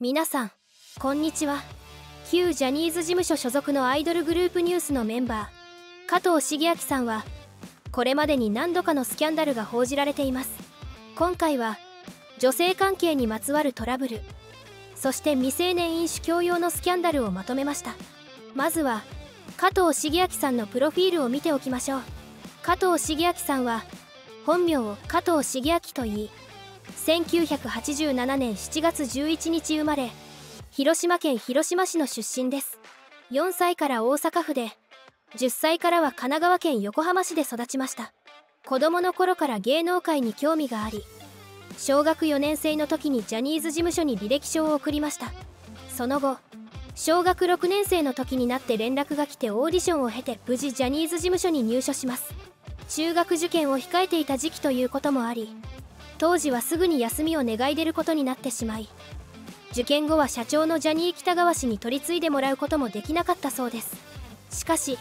皆さんこんにちは。旧ジャニーズ事務所所属のアイドルグループニュースのメンバー加藤茂明さんはこれまでに何度かのスキャンダルが報じられています。今回は女性関係にまつわるトラブルそして未成年飲酒強要のスキャンダルをまとめました。まずは加藤茂明さんのプロフィールを見ておきましょう。加藤茂明さんは本名を加藤茂明といい1987年7月11日生まれ広島県広島市の出身です。4歳から大阪府で10歳からは神奈川県横浜市で育ちました。子供の頃から芸能界に興味があり小学4年生の時にジャニーズ事務所に履歴書を送りました。その後小学6年生の時になって連絡が来てオーディションを経て無事ジャニーズ事務所に入所します。中学受験を控えていた時期ということもあり当時はすぐに休みを願い出ることになってしまい受験後は社長のジャニー喜多川氏に取り継いでもらうこともできなかったそうです。しかし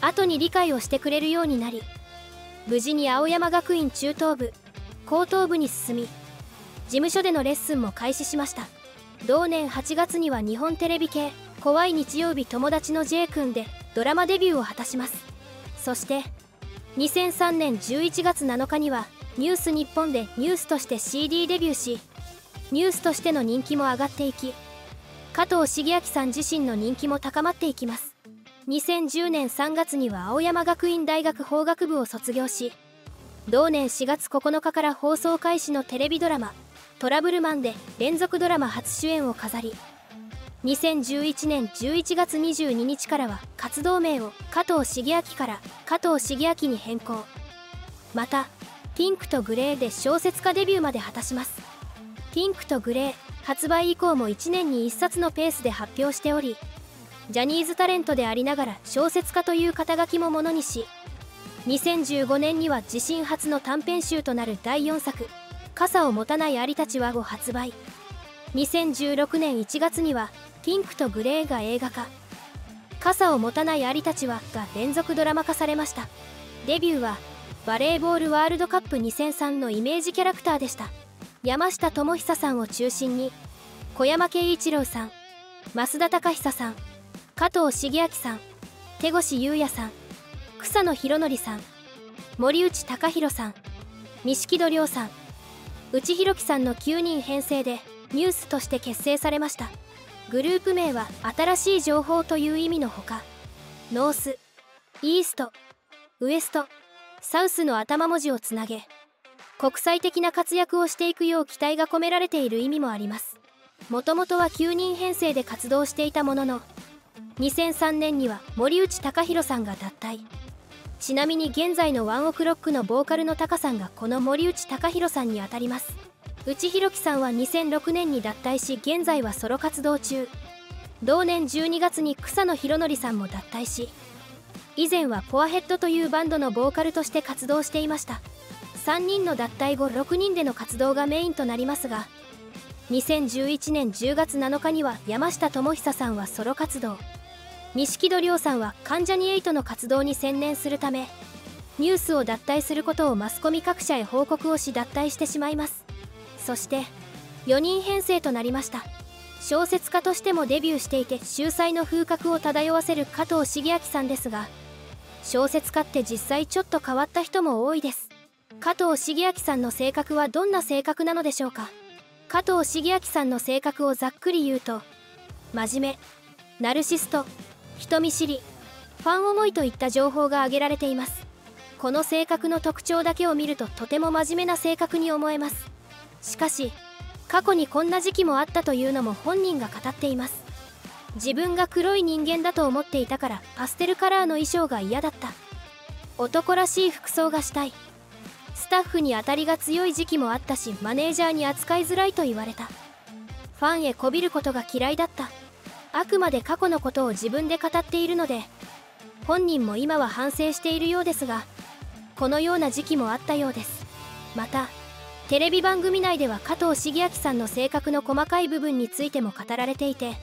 後に理解をしてくれるようになり無事に青山学院中等部高等部に進み事務所でのレッスンも開始しました。同年8月には日本テレビ系「怖い日曜日友達の J 君」でドラマデビューを果たします。そして2003年11月7日にはニュース日本でニュースとして CD デビューしニュースとしての人気も上がっていき加藤茂明さん自身の人気も高まっていきます。2010年3月には青山学院大学法学部を卒業し同年4月9日から放送開始のテレビドラマ「トラブルマン」で連続ドラマ初主演を飾り2011年11月22日からは活動名を加藤茂明から加藤茂明に変更。またピンクとグレーで小説家デビューまで果たします。ピンクとグレー発売以降も1年に1冊のペースで発表しておりジャニーズタレントでありながら小説家という肩書きもものにし2015年には自身初の短編集となる第4作「傘を持たないアリたちは」を発売。2016年1月には「ピンクとグレー」が映画化「傘を持たないアリたちは」が連続ドラマ化されました。デビューはバレーボールワールドカップ2003のイメージキャラクターでした。山下智久さんを中心に小山慶一郎さん増田貴久さん加藤茂明さん手越優也さん草野博則さん森内隆弘さん錦戸亮さん内弘樹さんの9人編成でニュースとして結成されました。グループ名は新しい情報という意味のほかノースイーストウエストサウスの頭文字をつなげ国際的な活躍をしていくよう期待が込められている意味もあります。もともとは9人編成で活動していたものの2003年には森内隆弘さんが脱退。ちなみに現在のワンオクロックのボーカルのタカさんがこの森内隆弘さんにあたります。内弘樹さんは2006年に脱退し現在はソロ活動中。同年12月に草野博則さんも脱退し以前はポアヘッドというバンドのボーカルとして活動していました。3人の脱退後6人での活動がメインとなりますが2011年10月7日には山下智久さんはソロ活動。錦戸亮さんは関ジャニ∞の活動に専念するためニュースを脱退することをマスコミ各社へ報告をし脱退してしまいます。そして4人編成となりました。小説家としてもデビューしていて秀才の風格を漂わせる加藤茂明さんですが小説家って実際ちょっと変わった人も多いです。加藤茂明さんの性格はどんな性格なのでしょうか？加藤茂明さんの性格をざっくり言うと真面目ナルシスト人見知りファン思いといった情報が挙げられています。この性格の特徴だけを見るととても真面目な性格に思えます。しかし過去にこんな時期もあったというのも本人が語っています。自分が黒い人間だと思っていたからパステルカラーの衣装が嫌だった。男らしい服装がしたい。スタッフに当たりが強い時期もあったしマネージャーに扱いづらいと言われた。ファンへこびることが嫌いだった。あくまで過去のことを自分で語っているので本人も今は反省しているようですがこのような時期もあったようです。またテレビ番組内では加藤茂明さんの性格の細かい部分についても語られていて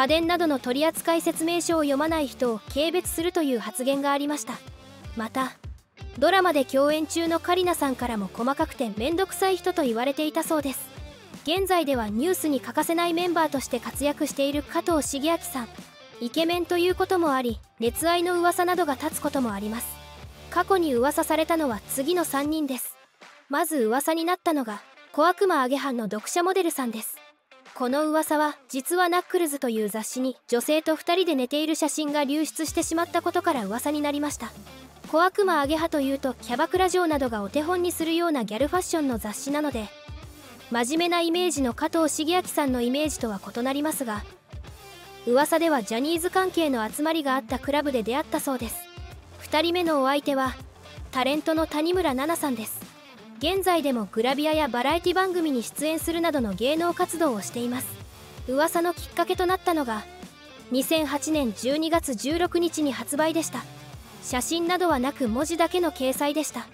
家電などの取扱説明書を読まない人を軽蔑するという発言がありました。またドラマで共演中のカリナさんからも細かくてめんどくさい人と言われていたそうです。現在ではニュースに欠かせないメンバーとして活躍している加藤茂明さん。イケメンということもあり熱愛の噂などが立つこともあります。過去に噂されたのは次の3人です。まず噂になったのが小悪魔アゲハンの読者モデルさんです。この噂は実はナックルズという雑誌に女性と2人で寝ている写真が流出してしまったことから噂になりました。小悪魔アゲハというとキャバクラ嬢などがお手本にするようなギャルファッションの雑誌なので真面目なイメージの加藤茂明さんのイメージとは異なりますが噂ではジャニーズ関係の集まりがあったクラブで出会ったそうです。2人目のお相手はタレントの谷村奈々さんです。現在でもグラビアやバラエティ番組に出演するなどの芸能活動をしています。噂のきっかけとなったのが2008年12月16日に発売でした。写真などはなく文字だけの掲載でした。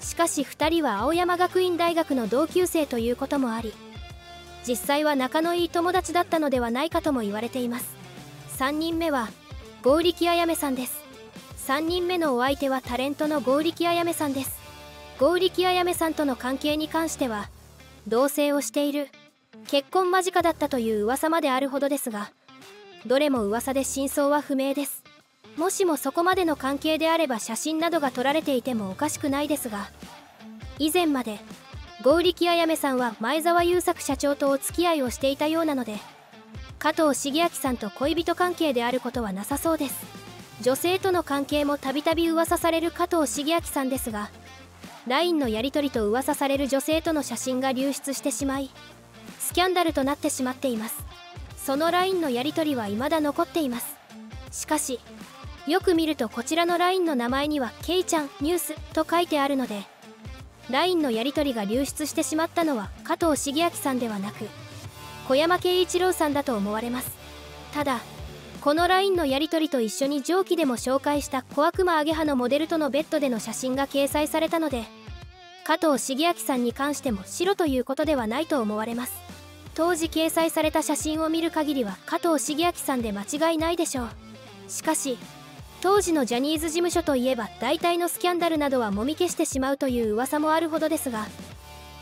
しかし2人は青山学院大学の同級生ということもあり実際は仲のいい友達だったのではないかとも言われています。3人目は剛力あやめさんです。3人目のお相手はタレントの剛力あやめさんです。剛力あやめさんとの関係に関しては同棲をしている結婚間近だったという噂まであるほどですがどれも噂で真相は不明です。もしもそこまでの関係であれば写真などが撮られていてもおかしくないですが以前まで剛力あやめさんは前澤友作社長とお付き合いをしていたようなので加藤茂明さんと恋人関係であることはなさそうです。女性との関係もたびたび噂される加藤茂明さんですが LINE のやり取りと噂される女性との写真が流出してしまいスキャンダルとなってしまっています。その LINE のやり取りは未だ残っています。しかしよく見るとこちらの LINE の名前には「ケイちゃんニュース」と書いてあるので LINE のやり取りが流出してしまったのは加藤茂明さんではなく小山慶一郎さんだと思われます。ただこの LINE のやり取りと一緒に上記でも紹介した小悪魔アゲハのモデルとのベッドでの写真が掲載されたので加藤茂明さんに関しても白ということではないと思われます。当時掲載された写真を見る限りは加藤茂明さんで間違いないでしょう。しかし当時のジャニーズ事務所といえば大体のスキャンダルなどはもみ消してしまうという噂もあるほどですが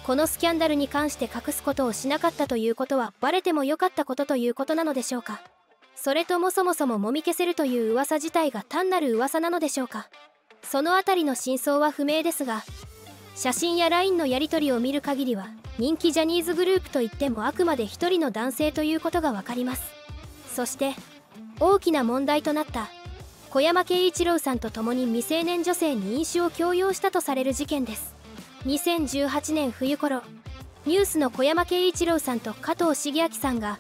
このスキャンダルに関して隠すことをしなかったということはバレてもよかったことということなのでしょうか。それともそもそももみ消せるという噂自体が単なる噂なのでしょうか？その辺りの真相は不明ですが写真や LINE のやり取りを見る限りは人気ジャニーズグループといってもあくまで一人の男性ということが分かります。そして大きな問題となった小山慶一郎さんと共に未成年女性に飲酒を強要したとされる事件です。2018年冬頃ニュースの小山慶一郎さんと加藤茂明さんが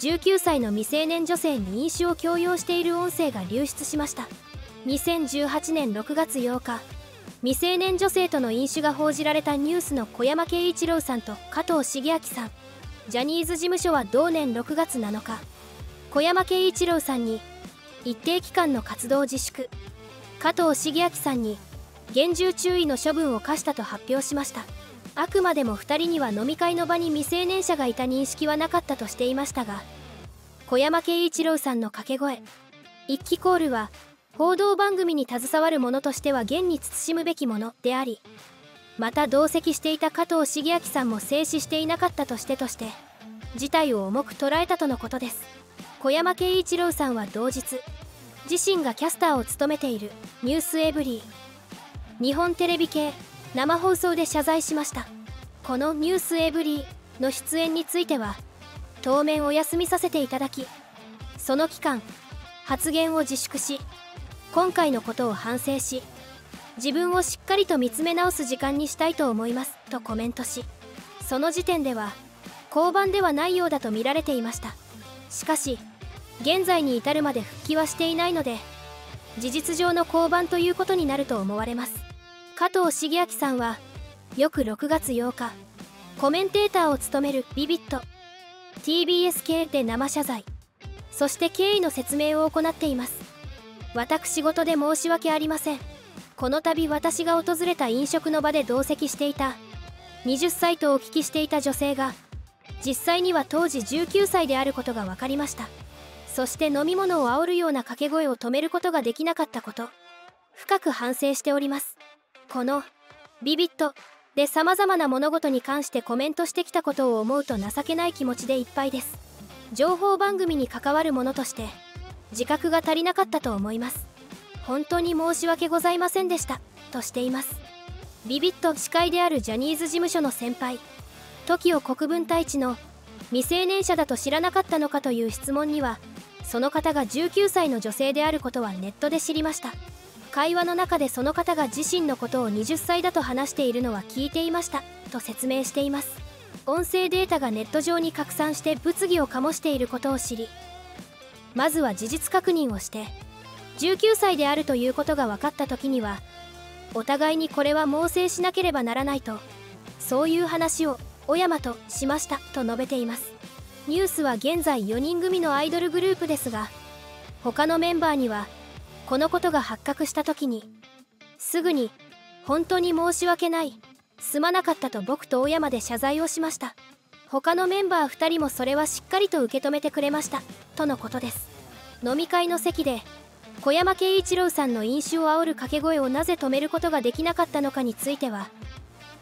19歳の未成年女性に飲酒を強要している音声が流出しました。2018年6月8日未成年女性との飲酒が報じられたニュースの小山慶一郎さんと加藤茂明さん。ジャニーズ事務所は同年6月7日小山慶一郎さんに一定期間の活動自粛。加藤茂明さんに厳重注意の処分を課したと発表しました。あくまでも2人には飲み会の場に未成年者がいた認識はなかったとしていましたが小山慶一郎さんの掛け声一気コールは報道番組に携わる者としては現に慎むべきものでありまた同席していた加藤茂明さんも静止していなかったとしてとして事態を重く捉えたとのことです。小山慶一郎さんは同日自身がキャスターを務めている「ニュースエブリー」日本テレビ系生放送で謝罪しました。この「ニュースエブリー」の出演については当面お休みさせていただきその期間発言を自粛し今回のことを反省し自分をしっかりと見つめ直す時間にしたいと思いますとコメントしその時点では交番ではないようだと見られていました。しかし現在に至るまで復帰はしていないので事実上の降板ということになると思われます。加藤茂明さんはよく6月8日コメンテーターを務めるビビット TBS 系で生謝罪そして経緯の説明を行っています。私事で申し訳ありません。この度私が訪れた飲食の場で同席していた20歳とお聞きしていた女性が実際には当時19歳であることが分かりました。そして飲み物を煽るような掛け声を止めることができなかったこと深く反省しております。このビビットってさまざまな物事に関してコメントしてきたことを思うと情けない気持ちでいっぱいです。情報番組に関わるものとして自覚が足りなかったと思います。本当に申し訳ございませんでしたとしています。ビビッと司会であるジャニーズ事務所の先輩 TOKIO 国分太一の未成年者だと知らなかったのかという質問にはその方が19歳の女性であることはネットで知りました。会話の中でその方が自身のことを20歳だと話しているのは聞いていましたと説明しています。音声データがネット上に拡散して物議を醸していることを知りまずは事実確認をして19歳であるということが分かった時にはお互いにこれは猛省しなければならないとそういう話を小山としましたと述べています。ニュースは現在4人組のアイドルグループですが他のメンバーにはこのことが発覚した時にすぐに「本当に申し訳ないすまなかった」と僕と小山で謝罪をしました。他のメンバー2人もそれはしっかりと受け止めてくれましたとのことです。飲み会の席で小山慶一郎さんの飲酒を煽る掛け声をなぜ止めることができなかったのかについては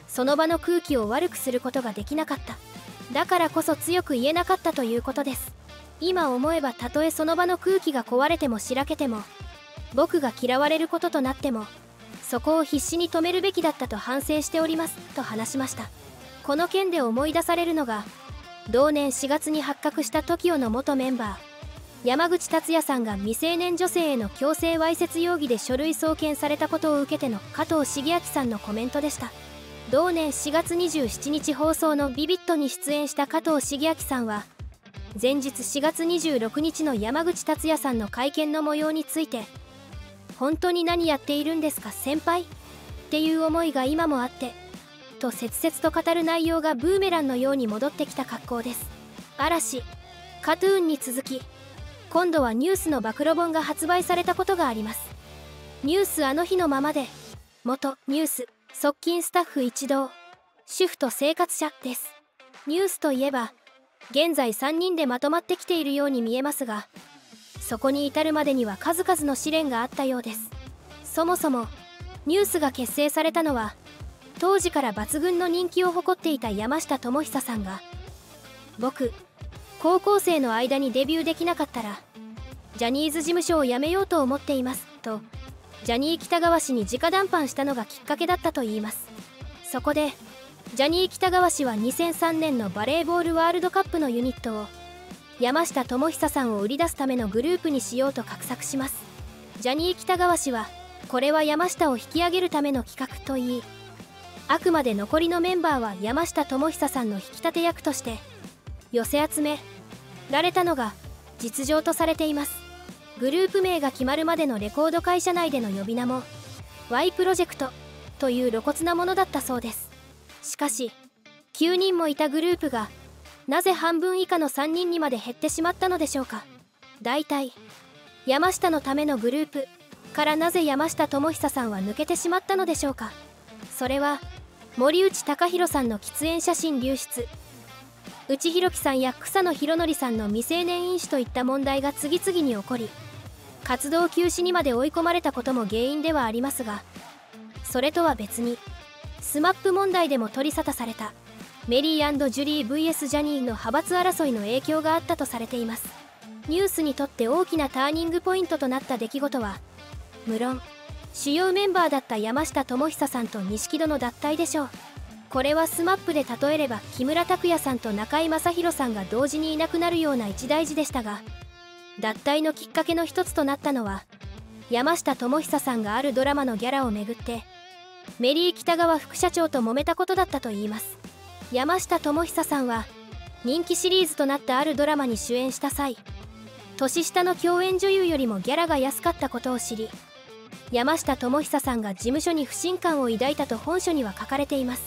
その場の空気を悪くすることができなかった。だからこそ強く言えなかったということです。今思えばたとえその場の空気が壊れてもしらけても僕が嫌われることとなってもそこを必死に止めるべきだったと反省しておりますと話しましたこの件で思い出されるのが同年4月に発覚した TOKIO の元メンバー山口達也さんが未成年女性への強制わいせつ容疑で書類送検されたことを受けての加藤茂明さんのコメントでした同年4月27日放送の「ビビット!」に出演した加藤茂明さんは前日4月26日の山口達也さんの会見の模様について「本当に何やっているんですか先輩?」っていう思いが今もあってと切々と語る内容がブーメランのように戻ってきた格好です。嵐カトゥーンに続き今度はニュースの暴露本が発売されたことがあります。ニュースあの日のままで元ニュース側近スタッフ一同主婦と生活者です。ニュースといえば現在3人でまとまってきているように見えますがそこに至るまでには数々の試練があったようです。そもそもニュースが結成されたのは当時から抜群の人気を誇っていた山下智久さんが僕高校生の間にデビューできなかったらジャニーズ事務所を辞めようと思っていますとジャニー喜多川氏に直談判したのがきっかけだったといいます。そこでジャニー喜多川氏は2003年のバレーボールワールドカップのユニットを山下智久さんを売り出すためのグループにしようと画策します。ジャニー喜多川氏はこれは山下を引き上げるための企画といいあくまで残りのメンバーは山下智久さんの引き立て役として寄せ集められたのが実情とされています。グループ名が決まるまでのレコード会社内での呼び名も Y プロジェクトという露骨なものだったそうです。しかし9人もいたグループがなぜ半分以下の3人にまで減ってしまったのでしょうか？大体山下のためのグループからなぜ山下智久さんは抜けてしまったのでしょうか？それは森内隆弘さんの喫煙写真流出。内弘樹さんや草野博則さんの未成年飲酒といった問題が次々に起こり活動休止にまで追い込まれたことも原因ではありますがそれとは別に SMAP 問題でも取り沙汰された。メリージュリー VS ジャニーの派閥争いの影響があったとされています。ニュースにとって大きなターニングポイントとなった出来事は無論主要メンバーだった山下智久さんと錦戸の脱退でしょう。これは SMAP で例えれば木村拓哉さんと中居正広さんが同時にいなくなるような一大事でしたが脱退のきっかけの一つとなったのは山下智久さんがあるドラマのギャラをめぐってメリー北川副社長と揉めたことだったといいます。山下智久さんは人気シリーズとなったあるドラマに主演した際年下の共演女優よりもギャラが安かったことを知り山下智久さんが事務所に不信感を抱いたと本書には書かれています。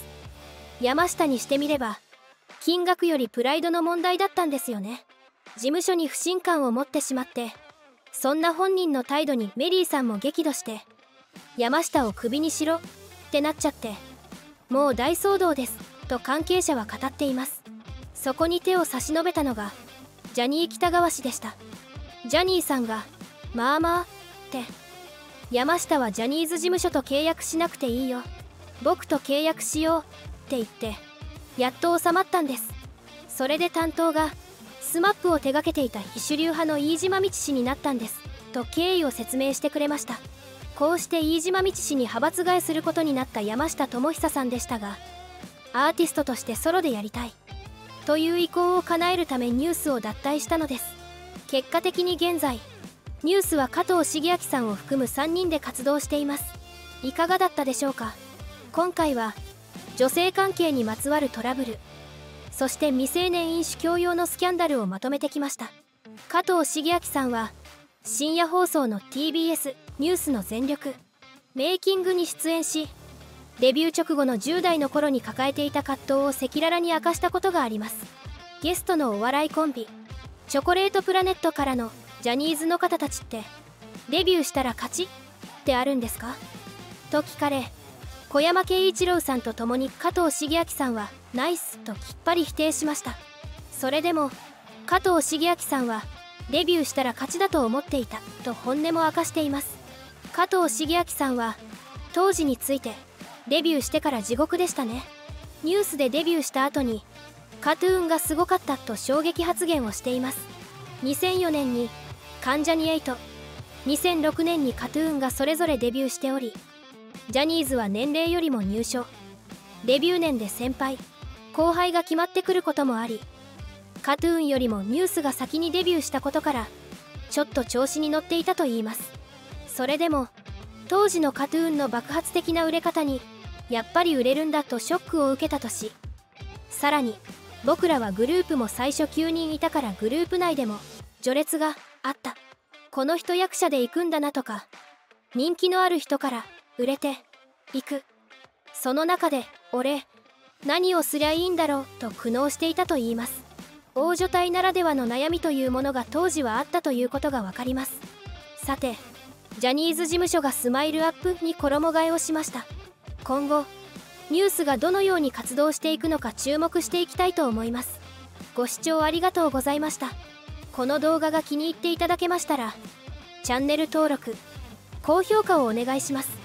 山下にしてみれば金額よりプライドの問題だったんですよね。事務所に不信感を持ってしまってそんな本人の態度にメリーさんも激怒して山下をクビにしろってなっちゃってもう大騒動です。と関係者は語っています。そこに手を差し伸べたのがジャニー喜多川氏でした。ジャニーさんが「まあまあ」って山下はジャニーズ事務所と契約しなくていいよ。僕と契約しようって言ってやっと収まったんです。それで担当が SMAP を手掛けていた非主流派の飯島道氏になったんです。と経緯を説明してくれました。こうして飯島道氏に派閥替えすることになった山下智久さんでしたがアーティストとしてソロでやりたい。という意向を叶えるためニュースを脱退したのです。結果的に現在ニュースは加藤茂明さんを含む3人で活動しています。いかがだったでしょうか？今回は女性関係にまつわるトラブルそして未成年飲酒強要のスキャンダルをまとめてきました。加藤茂明さんは深夜放送の TBS ニュースの全力メイキングに出演しデビュー直後の10代の頃に抱えていた葛藤を赤裸々に明かしたことがあります。ゲストのお笑いコンビチョコレートプラネットからのジャニーズの方たちってデビューしたら勝ちってあるんですか？と聞かれ小山慶一郎さんと共に加藤茂明さんはナイスときっぱり否定しました。それでも加藤茂明さんはデビューしたら勝ちだと思っていたと本音も明かしています。加藤茂明さんは当時についてデビューしてから地獄でしたね。ニュースでデビューした後にカトゥーンがすごかったと衝撃発言をしています。2004年に関ジャニ ∞2006 年にカトゥーンがそれぞれデビューしておりジャニーズは年齢よりも入所。デビュー年で先輩。後輩が決まってくることもありカトゥーンよりもニュースが先にデビューしたことからちょっと調子に乗っていたといいます。それでも当時のカトゥーンの爆発的な売れ方にやっぱり売れるんだとショックを受けたとしさらに僕らはグループも最初9人いたからグループ内でも序列があった。この人役者で行くんだなとか人気のある人から売れていく。その中で俺何をすりゃいいんだろうと苦悩していたといいます。大所帯ならではの悩みというものが当時はあったということが分かります。さてジャニーズ事務所がスマイルアップに衣替えをしました。今後ニュースがどのように活動していくのか注目していきたいと思います。ご視聴ありがとうございました。この動画が気に入っていただけましたらチャンネル登録高評価をお願いします。